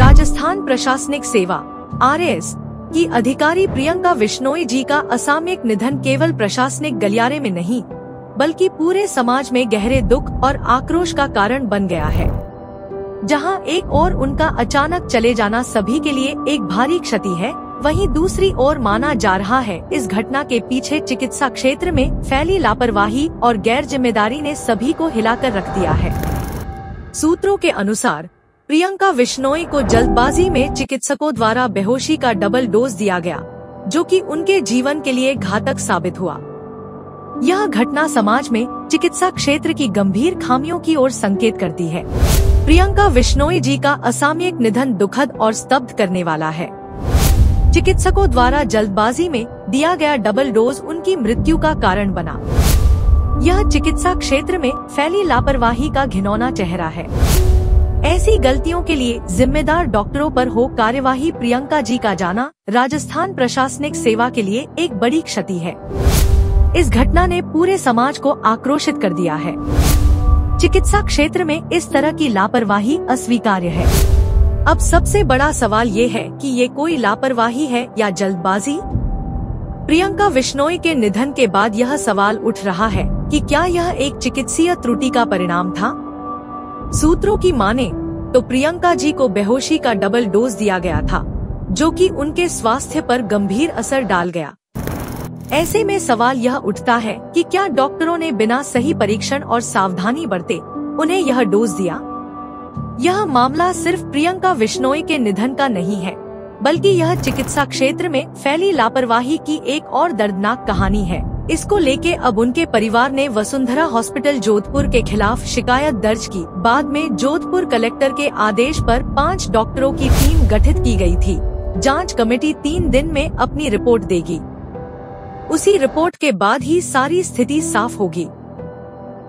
राजस्थान प्रशासनिक सेवा आरएस की अधिकारी प्रियंका विश्नोई जी का असामयिक निधन केवल प्रशासनिक गलियारे में नहीं, बल्कि पूरे समाज में गहरे दुख और आक्रोश का कारण बन गया है। जहाँ एक और उनका अचानक चले जाना सभी के लिए एक भारी क्षति है, वहीं दूसरी ओर माना जा रहा है, इस घटना के पीछे चिकित्सा क्षेत्र में फैली लापरवाही और गैर ज़िम्मेदारी ने सभी को हिलाकर रख दिया है। सूत्रों के अनुसार प्रियंका विश्नोई को जल्दबाजी में चिकित्सकों द्वारा बेहोशी का डबल डोज दिया गया, जो कि उनके जीवन के लिए घातक साबित हुआ। यह घटना समाज में चिकित्सा क्षेत्र की गंभीर खामियों की ओर संकेत करती है। प्रियंका विश्नोई जी का असामयिक निधन दुखद और स्तब्ध करने वाला है। चिकित्सकों द्वारा जल्दबाजी में दिया गया डबल डोज उनकी मृत्यु का कारण बना। यह चिकित्सा क्षेत्र में फैली लापरवाही का घिनौना चेहरा है। ऐसी गलतियों के लिए जिम्मेदार डॉक्टरों पर हो कार्यवाही प्रियंका जी का जाना राजस्थान प्रशासनिक सेवा के लिए एक बड़ी क्षति है। इस घटना ने पूरे समाज को आक्रोशित कर दिया है। चिकित्सा क्षेत्र में इस तरह की लापरवाही अस्वीकार्य है। अब सबसे बड़ा सवाल ये है कि ये कोई लापरवाही है या जल्दबाजी? प्रियंका विश्नोई के निधन के बाद यह सवाल उठ रहा है कि क्या यह एक चिकित्सीय त्रुटि का परिणाम था? सूत्रों की माने तो प्रियंका जी को बेहोशी का डबल डोज दिया गया था, जो कि उनके स्वास्थ्य पर गंभीर असर डाल गया। ऐसे में सवाल यह उठता है कि क्या डॉक्टरों ने बिना सही परीक्षण और सावधानी बरते उन्हें यह डोज दिया? यह मामला सिर्फ़ प्रियंका विश्नोई के निधन का नहीं है, बल्कि यह चिकित्सा क्षेत्र में फैली लापरवाही की एक और दर्दनाक कहानी है। इसको लेके अब उनके परिवार ने वसुंधरा हॉस्पिटल जोधपुर के खिलाफ शिकायत दर्ज की। बाद में जोधपुर कलेक्टर के आदेश पर पाँच डॉक्टरों की टीम गठित की गई थी। जाँच कमेटी तीन दिन में अपनी रिपोर्ट देगी। उसी रिपोर्ट के बाद ही सारी स्थिति साफ़ होगी।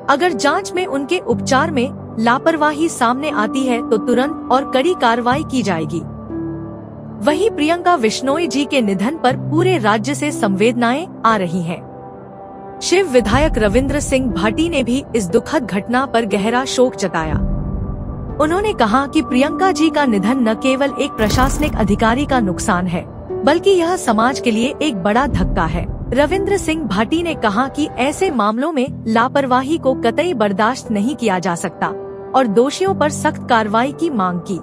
अगर जाँच में उनके उपचार में लापरवाही सामने आती है तो तुरंत और कड़ी कार्रवाई की जाएगी। वहीं प्रियंका विश्नोई जी के निधन पर पूरे राज्य से संवेदनाएँ आ रही हैं। शिव विधायक रविंद्र सिंह भाटी ने भी इस दुखद घटना पर गहरा शोक जताया। उन्होंने कहा कि प्रियंका जी का निधन न केवल एक प्रशासनिक अधिकारी का नुकसान है, बल्कि यह समाज के लिए एक बड़ा धक्का है। रविंद्र सिंह भाटी ने कहा कि ऐसे मामलों में लापरवाही को कतई बर्दाश्त नहीं किया जा सकता, और दोषियों पर सख्त कार्रवाई की मांग की।